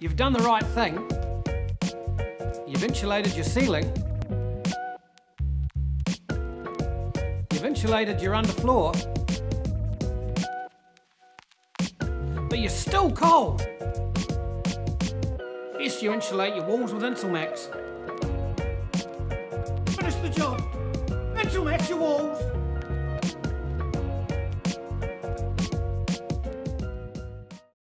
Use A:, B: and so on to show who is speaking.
A: You've done the right thing. You've insulated your ceiling. You've insulated your underfloor. But you're still cold. Yes, you insulate your walls with Insulmax. Finish the job. Insulmax your walls.